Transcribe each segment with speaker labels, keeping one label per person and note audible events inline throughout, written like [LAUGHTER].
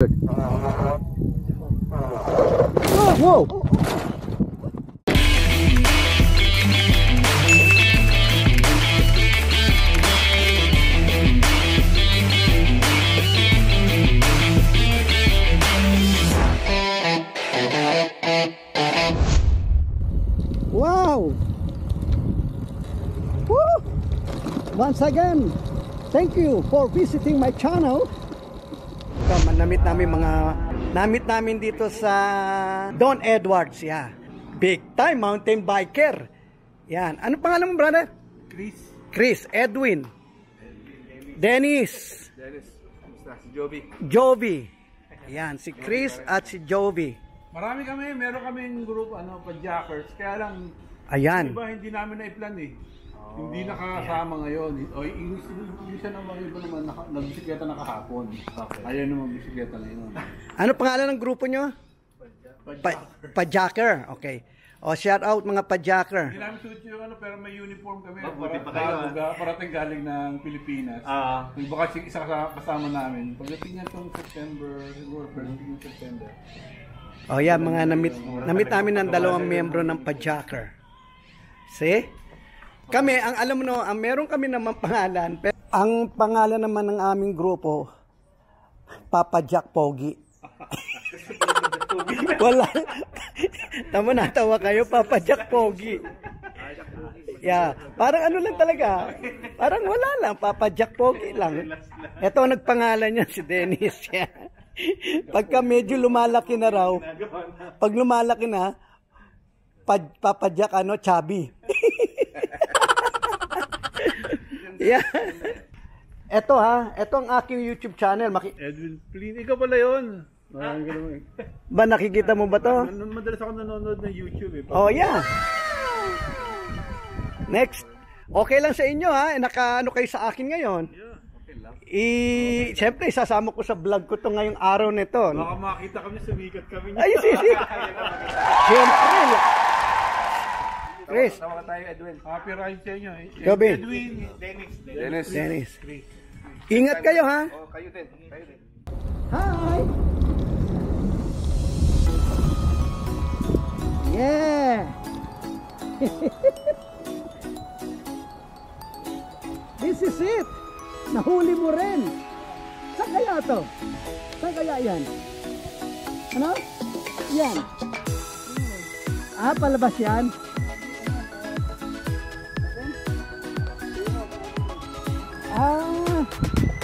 Speaker 1: Oh, whoa! Wow! Woo! Once again, thank you for visiting my channel. Ito, namit namin mga namit namin dito sa Don Edwards, yeah. Big time mountain biker. Yan. Ano pangalan mo, brother?
Speaker 2: Chris.
Speaker 1: Chris, Edwin, Dennis,
Speaker 2: Dennis. Si Joby.
Speaker 1: Jovi. Yan, si Chris at si Jovi.
Speaker 2: Marami kami. Meron kaming group, ano, pa-jackers. Kaya lang,
Speaker 1: Ayan.
Speaker 2: iba hindi namin na-plan eh. Hindi nakakasama ngayon. O, yung isa naman, iba naman, naka, nagbisikleta na kahapon. Ayaw naman bisikleta ngayon. [LAUGHS]
Speaker 1: Ano pangalan ng grupo nyo? Pa- Pajacker. Okay. O, shout out mga Pajacker.
Speaker 2: Hindi namin suit yung ano, pero may uniform kami.
Speaker 3: Mabuti pa
Speaker 2: Para-
Speaker 3: kayo,
Speaker 2: bago ga- Parating galing ng Pilipinas.
Speaker 3: Ah.
Speaker 2: Yung baka si- isa ka- kasama namin. Pagdating niya itong September, siguro, pagdating ng September.
Speaker 1: O yan, mga namit, namit namin ng dalawang miyembro ng Pajacker. See? Kami, ang alam mo no, ang meron kami naman pangalan. Pero ang pangalan naman ng aming grupo, Papa Jack Pogi. [LAUGHS] Wala. Tama natawa kayo, Papa Jack Pogi. Yeah, parang ano lang talaga. Parang wala lang, Papa Jack Pogi lang. Ito ang nagpangalan niya si Dennis. Yeah. [LAUGHS] Pagka medyo lumalaki na raw, pag lumalaki na, pa, Papa Jack ano, chubby. [LAUGHS] yeah. [LAUGHS] Ito ha, ito ang aking YouTube channel. Maki-
Speaker 2: Edwin Plin, ikaw pala yun. Ganun eh.
Speaker 1: ba nakikita mo ba to?
Speaker 2: Nan- Madalas ako nanonood ng YouTube eh.
Speaker 1: Oh, yeah. Next. Okay lang sa inyo ha, Eh, nakaano kayo sa akin ngayon.
Speaker 2: Yeah, okay lang.
Speaker 1: I, siyempre, isasama ko sa vlog ko to ngayong araw nito.
Speaker 2: Baka makita kami, sumikat kami.
Speaker 1: Ay, sisi. [LAUGHS] Siyempre. Chris,
Speaker 2: Tawa tayo, Edwin. Happy ride sa inyo. eh.
Speaker 1: Gabi.
Speaker 2: Edwin. Dennis. Dennis.
Speaker 1: Dennis. Ingat kayo ha.
Speaker 2: Oh, kayo din. Kayo din.
Speaker 1: Hi. Yeah. [LAUGHS] This is it. Nahuli mo rin. Saan kaya to? Saan kaya yan? Ano? Yan. Ah, palabas yan? Ah,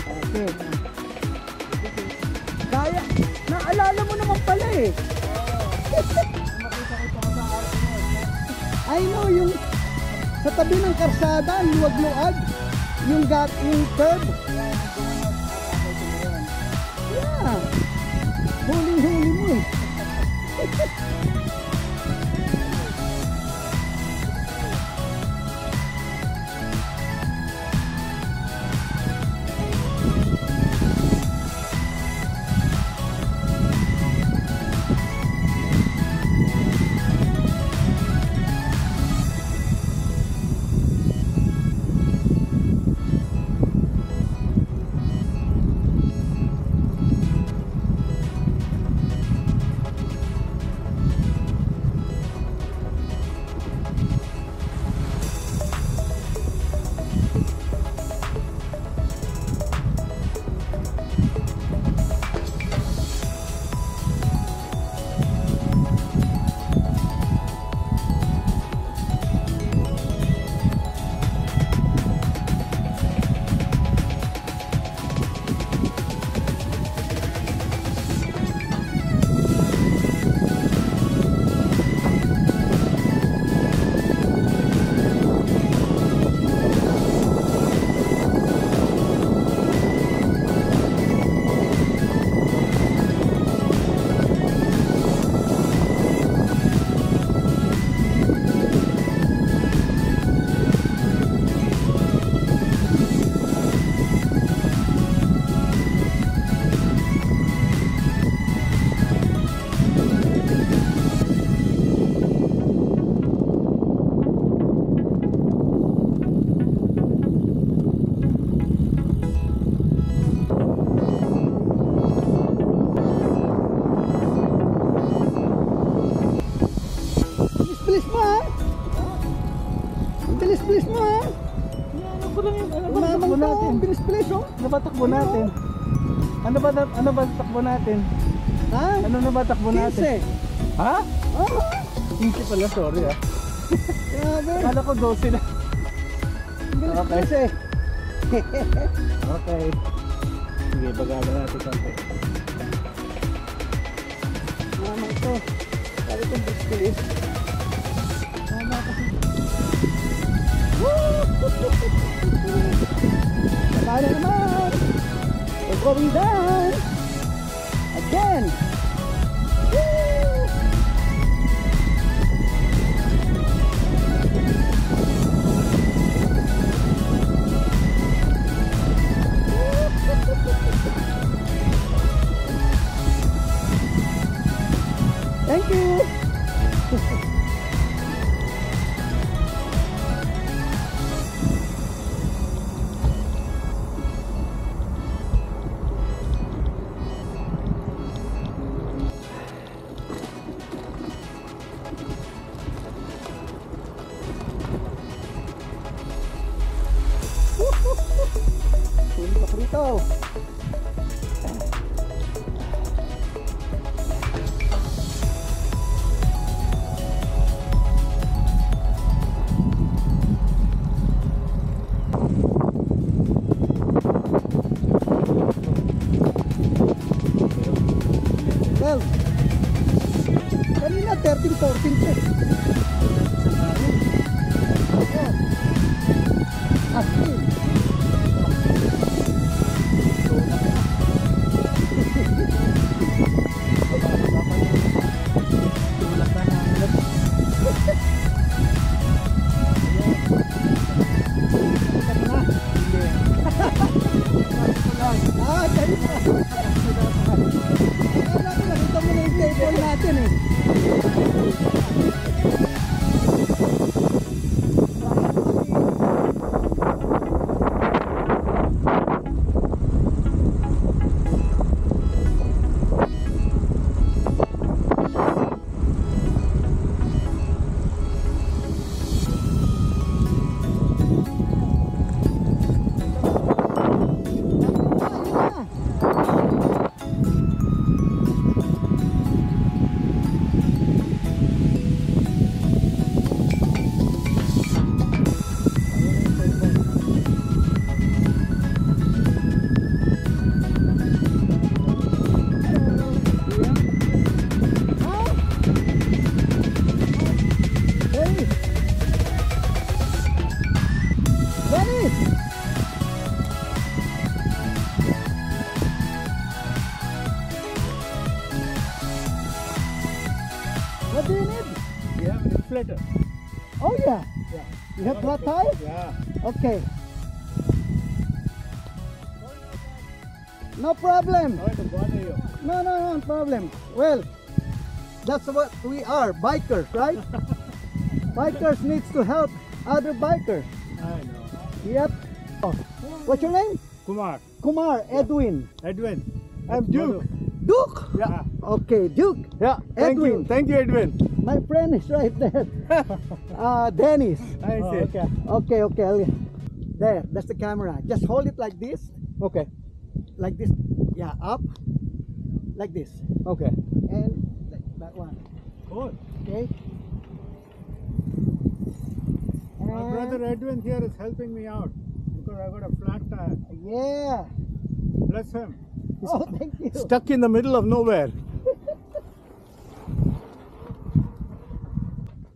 Speaker 1: okay. Kaya, naalala mo naman pala eh. [LAUGHS] I know yung sa tabi ng karsada, luwag-luwag, yung gat, yung curb.
Speaker 3: Ba ano ba takbo natin?
Speaker 1: Ha?
Speaker 3: Ano na ba takbo natin?
Speaker 1: 15.
Speaker 3: Ha?
Speaker 1: Oo.
Speaker 3: 15 pala, sorry ah.
Speaker 1: Grabe.
Speaker 3: Kala ko 12 na. Okay.
Speaker 1: eh.
Speaker 3: Okay. Sige, bagalan natin konti.
Speaker 1: Mama ito. Sabi ko bilis. Mama kasi. Woo! [LAUGHS] Paano naman? Going down. Again. Suli pa prito. Problem.
Speaker 3: Sorry to bother you.
Speaker 1: No, no, no problem. Well, that's what we are, bikers, right? [LAUGHS] bikers needs to help other bikers.
Speaker 3: I know.
Speaker 1: Yep. Oh, What's your name?
Speaker 3: Kumar.
Speaker 1: Kumar, Edwin.
Speaker 3: Edwin. I'm Duke.
Speaker 1: Duke.
Speaker 3: Yeah.
Speaker 1: Okay, Duke.
Speaker 3: Yeah. Thank
Speaker 1: Edwin.
Speaker 3: you. Thank you, Edwin.
Speaker 1: My friend is right there. [LAUGHS] uh, Dennis.
Speaker 3: I see. okay.
Speaker 1: Okay, okay. There, that's the camera. Just hold it like this,
Speaker 3: Okay.
Speaker 1: like this. Yeah, up, like this,
Speaker 3: Okay.
Speaker 1: and like that one.
Speaker 3: Cool.
Speaker 1: Okay.
Speaker 3: My brother Edwin here is helping me out because I got a flat tire.
Speaker 1: Yeah.
Speaker 3: Bless him. [LAUGHS]
Speaker 1: Oh, thank you.
Speaker 3: Stuck in the middle of nowhere. [LAUGHS]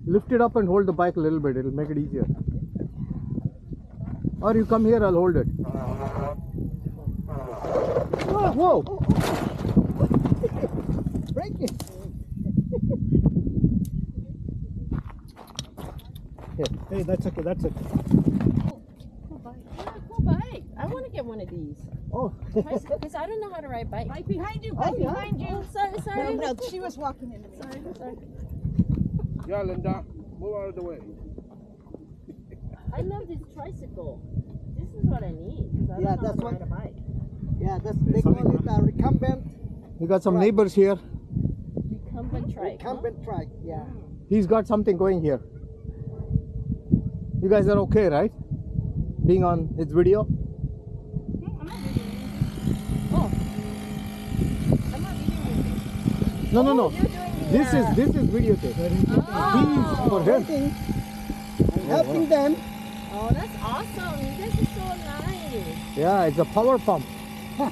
Speaker 3: Lift it up and hold the bike a little bit. It'll make it easier. Or you come here, I'll hold it. Uh-huh. Whoa!
Speaker 1: Break it.
Speaker 3: Hey, that's okay. That's it.
Speaker 4: Cool bike. Yeah, cool bike. I want to get one of these.
Speaker 1: Oh.
Speaker 4: Because I don't know how to ride bike.
Speaker 5: Right behind you,
Speaker 1: Oh,
Speaker 5: right
Speaker 1: yeah.
Speaker 5: behind you.
Speaker 4: Oh, sorry, sorry.
Speaker 5: No, no, she was walking into me.
Speaker 4: Sorry, sorry.
Speaker 6: Yeah, Linda, move out of the way.
Speaker 4: I love this tricycle. This is what I need. I
Speaker 1: Yeah,
Speaker 4: don't know
Speaker 1: that's
Speaker 4: how to
Speaker 1: what-
Speaker 4: ride a bike.
Speaker 1: Yeah, that's, they call it a recumbent.
Speaker 3: We got some neighbors here.
Speaker 4: Recumbent trike.
Speaker 1: Recumbent trike, yeah.
Speaker 3: He's got something going here. You guys are okay, right? Being on his video? Oh, no, no,
Speaker 4: no. Oh,
Speaker 3: this is this is videotape. Oh. These for
Speaker 1: them. I'm helping them.
Speaker 4: Oh, that's awesome. You guys are so nice.
Speaker 3: Yeah, it's a power pump.
Speaker 4: I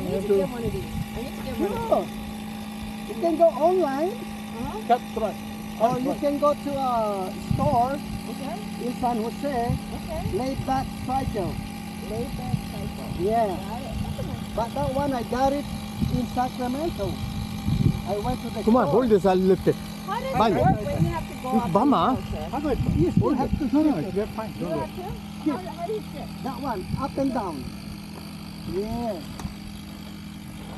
Speaker 4: need to get one of these. I need to get one of
Speaker 1: No. You can go online
Speaker 3: Cut right.
Speaker 1: or you can go to a store.
Speaker 4: Okay.
Speaker 1: in San Jose,
Speaker 4: Okay.
Speaker 1: laid back cycle.
Speaker 4: Laid back cycle.
Speaker 1: Yeah.
Speaker 4: Got it. That's a nice-
Speaker 1: But that one I got it in Sacramento. I went to the
Speaker 3: Come on, hold this. I'll lift it.
Speaker 4: How does
Speaker 3: Bye.
Speaker 4: it work when you have to go
Speaker 3: It's
Speaker 4: up and
Speaker 3: Bama.
Speaker 4: down, chef?
Speaker 1: You still have to
Speaker 3: No, no,
Speaker 1: sit it.
Speaker 3: we're fine.
Speaker 4: You
Speaker 3: Don't worry.
Speaker 4: have to? How, how do you sit?
Speaker 1: That one, up and down. Yeah.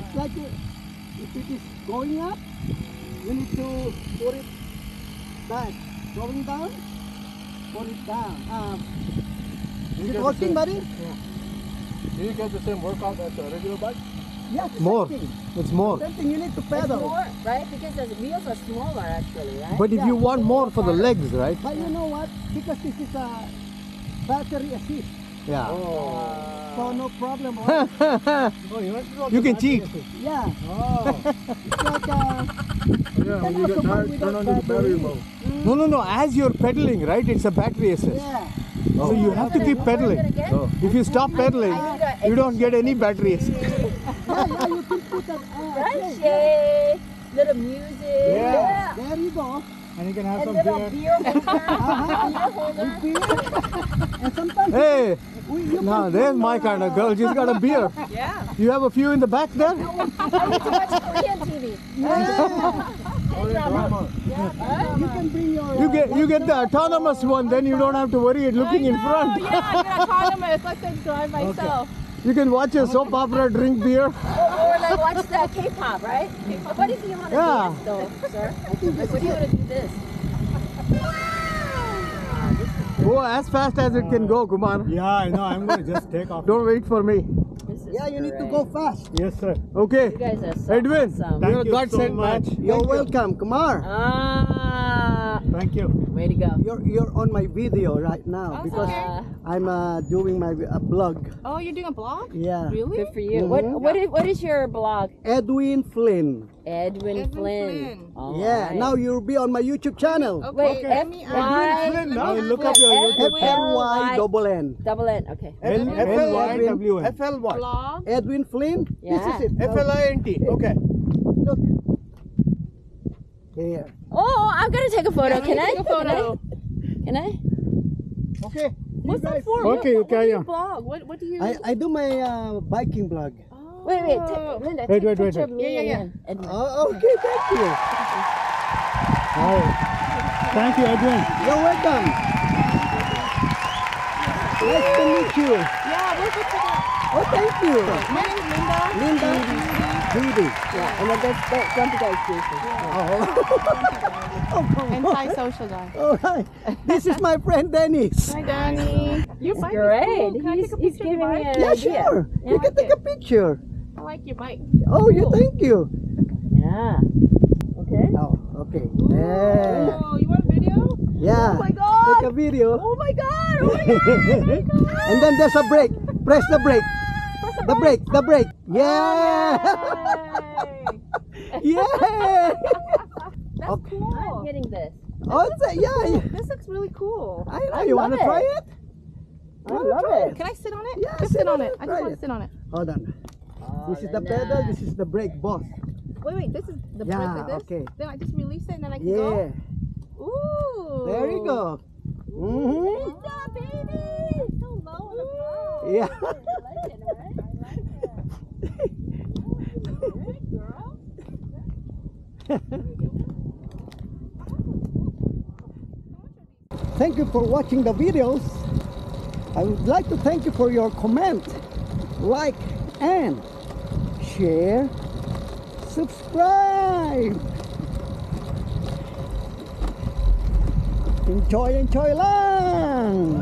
Speaker 1: It's like you, if it is going up, you need to put it back. Going down, put it down. Um, is it working, buddy?
Speaker 6: Do you get the same workout as a regular bike?
Speaker 1: Yeah, the
Speaker 3: More.
Speaker 1: Same thing.
Speaker 3: It's more.
Speaker 1: Same thing, you need to
Speaker 4: It's
Speaker 1: pedal.
Speaker 4: more, right? Because the wheels are smaller actually, right?
Speaker 3: But if you want more for the legs, right?
Speaker 1: But you know what? Because this is a battery assist,
Speaker 3: Yeah.
Speaker 1: so no problem. [LAUGHS] right?
Speaker 3: You can cheat.
Speaker 1: yeah.
Speaker 6: Oh. [LAUGHS]
Speaker 1: It's like uh,
Speaker 6: yeah, when you get tired, turn on the battery mode.
Speaker 3: No, no, no. As you're pedaling, right? It's a battery assist.
Speaker 1: yeah.
Speaker 3: So you have to keep pedaling.
Speaker 6: Oh.
Speaker 3: If you stop pedaling, you don't get any battery assist.
Speaker 1: Yeah, yeah, you can put that. Uh,
Speaker 4: Right,
Speaker 1: thing.
Speaker 4: Little music.
Speaker 1: Yeah. There you go.
Speaker 3: And you can
Speaker 4: And little beer holder.
Speaker 1: Uh-huh.
Speaker 4: beer holder. [LAUGHS]
Speaker 1: And sometimes
Speaker 3: Hey,
Speaker 1: we, you
Speaker 3: now there's my kind of
Speaker 1: uh,
Speaker 3: girl. She's got a beer.
Speaker 4: Yeah.
Speaker 3: You have a few in the back there?
Speaker 4: I need to watch Korean TV.
Speaker 1: Yeah.
Speaker 6: Yeah, drama.
Speaker 1: You can bring your.
Speaker 3: You
Speaker 1: uh,
Speaker 3: get you get the autonomous one, then you don't have to worry it looking in front.
Speaker 5: Yeah, I get autonomous. I can drive myself.
Speaker 3: You can watch a soap opera, drink beer.
Speaker 4: Or, or like watch the K-pop, right? What if you want to
Speaker 3: Yeah.
Speaker 4: dance though, sir? Like, what do you want to do this?
Speaker 3: Go as fast as it can go, Kumar.
Speaker 7: Yeah, I know. I'm going to just take off.
Speaker 3: Don't wait for me.
Speaker 1: Yeah, you need to go fast.
Speaker 7: Yes, sir.
Speaker 3: Okay.
Speaker 4: You guys are so
Speaker 3: Edwin,
Speaker 4: awesome.
Speaker 7: Thank
Speaker 3: you're
Speaker 7: you
Speaker 3: godsend,
Speaker 7: so much.
Speaker 3: man.
Speaker 1: You're welcome, Kumar.
Speaker 4: Ah,
Speaker 7: Thank you.
Speaker 4: way to go.
Speaker 1: You're you're on my video right now because
Speaker 4: Uh,
Speaker 1: I'm uh, doing my uh, blog.
Speaker 5: Oh, you're doing a blog?
Speaker 1: Yeah.
Speaker 5: Really?
Speaker 4: good for you. What
Speaker 1: Mhm.
Speaker 4: what is, what is your blog?
Speaker 1: Edwin Flynn.
Speaker 4: Edwin,
Speaker 5: Edwin
Speaker 4: Flynn.
Speaker 5: Flynn.
Speaker 1: Yeah.
Speaker 4: right.
Speaker 1: Now you'll be on my YouTube channel.
Speaker 5: Okay,
Speaker 4: Wait,
Speaker 5: let
Speaker 4: F
Speaker 5: me
Speaker 4: Y
Speaker 5: add-
Speaker 3: Flynn,
Speaker 5: let
Speaker 3: now look
Speaker 5: add
Speaker 3: up your
Speaker 4: F
Speaker 3: YouTube
Speaker 1: F L
Speaker 4: L
Speaker 1: Y
Speaker 4: Y
Speaker 1: double N.
Speaker 4: double N. Okay.
Speaker 3: L
Speaker 1: Edwin,
Speaker 3: Y W N.
Speaker 7: F L Y.
Speaker 5: blog.
Speaker 1: Edwin Flynn. This
Speaker 4: Yeah.
Speaker 1: is it.
Speaker 7: F L I N T. Okay.
Speaker 1: Look. Here.
Speaker 4: Oh, I'm gonna take a photo. Can I?
Speaker 5: take a photo.
Speaker 4: Can I?
Speaker 1: Okay.
Speaker 5: What's that for?
Speaker 3: Okay,
Speaker 5: what,
Speaker 3: you carry
Speaker 5: what do you blog? What, what do you...
Speaker 1: I, I do my uh, biking blog.
Speaker 5: Oh.
Speaker 4: Wait, wait, ta- Linda,
Speaker 3: Wait,
Speaker 4: take a
Speaker 3: wait, wait,
Speaker 4: of
Speaker 3: wait.
Speaker 4: me
Speaker 5: Yeah, yeah,
Speaker 4: and Edwin.
Speaker 1: Oh, okay. Thank you.
Speaker 3: Hi. Thank you, Edwin.
Speaker 1: You're welcome. Nice to meet you.
Speaker 5: Yeah, what's it for?
Speaker 1: Oh, thank you.
Speaker 5: My name's Linda.
Speaker 1: Linda. Judy.
Speaker 4: Yeah, and then that's that grumpy guy's Jason.
Speaker 1: Oh, come
Speaker 5: And
Speaker 1: on.
Speaker 5: Thai social guy.
Speaker 1: All right. This is my friend Dennis.
Speaker 5: Hi, Danny. Your
Speaker 4: It's
Speaker 5: bike is
Speaker 4: great.
Speaker 5: cool. Can I
Speaker 4: He's,
Speaker 5: take a
Speaker 4: he's
Speaker 5: picture of
Speaker 4: giving
Speaker 5: your
Speaker 4: me
Speaker 5: bike?
Speaker 4: an
Speaker 1: Yeah,
Speaker 4: idea.
Speaker 1: sure.
Speaker 4: Yeah.
Speaker 1: You can take a picture.
Speaker 5: I like your bike.
Speaker 1: Oh, you thank you.
Speaker 4: Yeah. Okay.
Speaker 1: Oh, okay. Yeah.
Speaker 5: Oh, you want a video?
Speaker 1: Yeah.
Speaker 5: Oh my god!
Speaker 1: Take a video.
Speaker 5: Oh my god! Oh my god! [LAUGHS]
Speaker 1: Oh and then there's a brake. Press the brake. The brake. The brake. Yeah.
Speaker 5: Yay!
Speaker 1: yeah. [LAUGHS]
Speaker 5: That's
Speaker 1: Okay.
Speaker 5: cool.
Speaker 4: I'm getting this.
Speaker 1: Oh, it's a, yeah.
Speaker 5: This looks really cool.
Speaker 1: I know.
Speaker 4: I
Speaker 1: you want to try
Speaker 4: it.
Speaker 1: it?
Speaker 4: I
Speaker 1: Wanna
Speaker 4: love
Speaker 1: try
Speaker 4: it.
Speaker 5: Can I sit on it?
Speaker 1: Yeah,
Speaker 5: Just
Speaker 1: sit
Speaker 5: sit
Speaker 1: on
Speaker 5: on
Speaker 1: it.
Speaker 5: it. I
Speaker 1: Try
Speaker 5: just want to sit on it.
Speaker 1: Hold on.
Speaker 4: Oh,
Speaker 1: This is the
Speaker 4: Linda.
Speaker 1: pedal. This is the brake, boss.
Speaker 5: Wait, wait. This is the brake
Speaker 1: Yeah,
Speaker 5: like
Speaker 1: okay.
Speaker 5: Then I just release it and then I can
Speaker 1: Yeah.
Speaker 5: go. Ooh.
Speaker 1: There you go. hmm
Speaker 4: Linda, baby. So low on the phone.
Speaker 1: Yeah. [LAUGHS]
Speaker 4: I like it, right? I like it. Good girl.
Speaker 1: Thank you for watching the videos. I would like to thank you for your comment, like, and share, subscribe. Enjoy, enjoy lang!